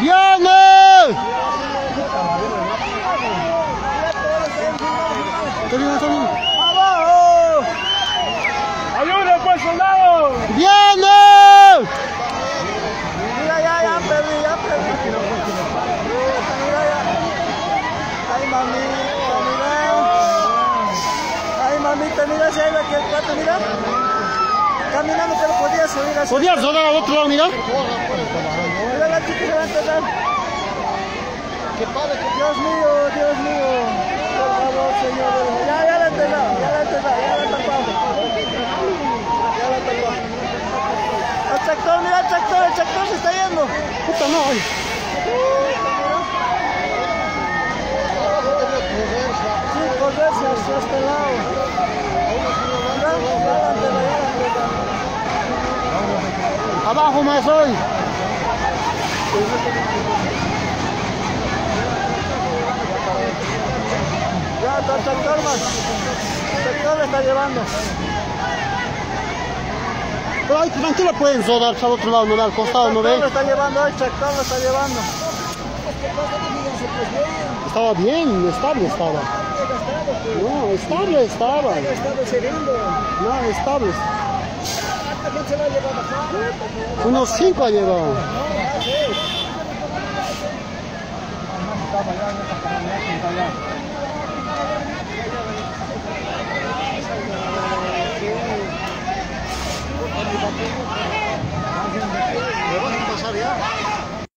¡Viene! ¡Abajo! ¡Ayuda, pues, soldado! ¡Viene! Mira, ya, ya perdí, ya perdí. Mira, ya. Ay, mamita, mira. Ay, mamita, mira, si hay aquí el cuarto, mira. Caminando, pero podía subir así. ¿Podías rodar al otro lado, mira? A enterrar. Dios mío, Dios mío. Por favor, Señor. Ya, ya la ya la ya la he tapado. Ya la tractor, mira el tractor, el tractor se está yendo. Puta ay. Sí, correrse hacia este lado. Abajo más hoy. Ya está el tractor más. El le está llevando. Pero ahí tranquilo pueden rodar al otro lado, no al costado, ¿no El ve? lo está llevando, el tractor lo está llevando. Estaba bien, estable estaba. No, estable estaba. No, estable. Unos cinco ha 老板让你好好来请大家。